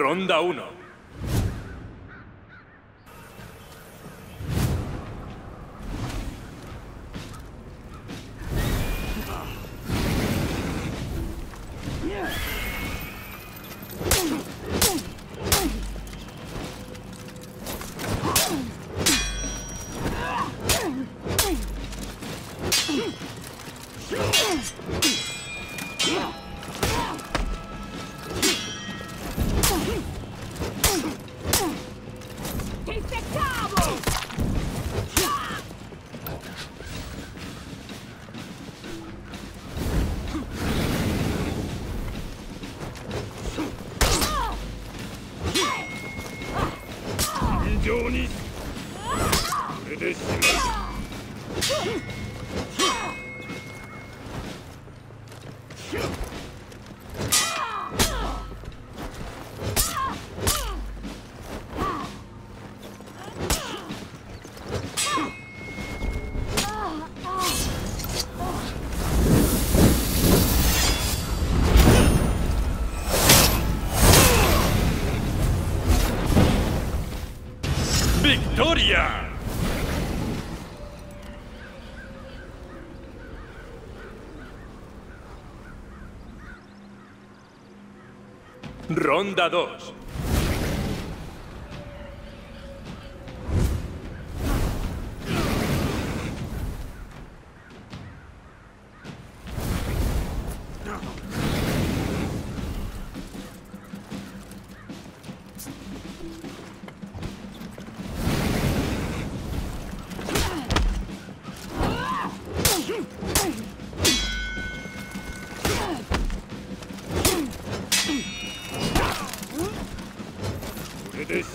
Ronda 1. Shoot! ¡Victoria! Ronda 2. でし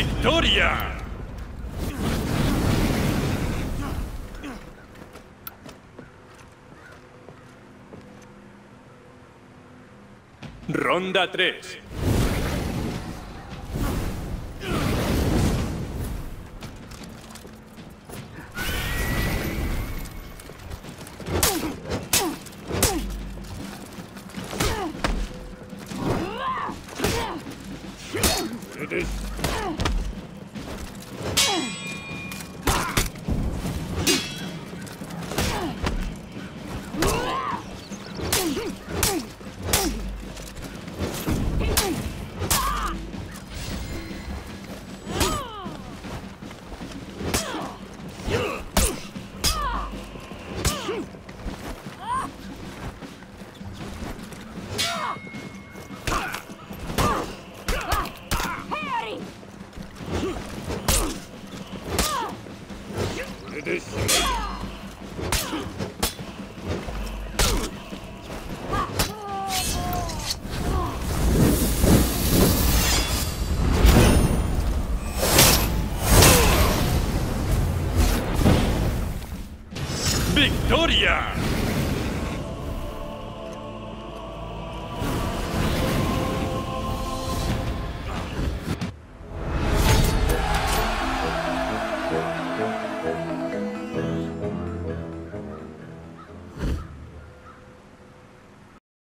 ¡Victoria! Ronda 3. ¡Harry! ¡Victoria!